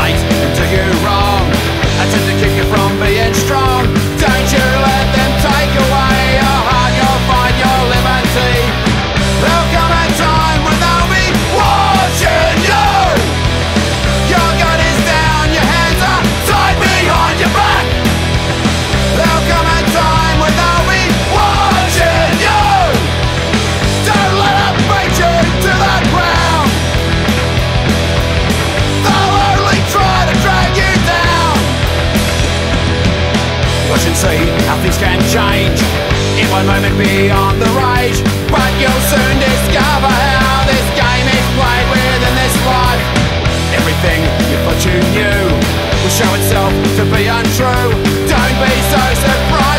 right and wrong. I tend to kick it from things can change. In one moment be on the rage. But you'll soon discover how this game is played within this life. Everything you thought you knew Will show itself to be untrue. Don't be so surprised.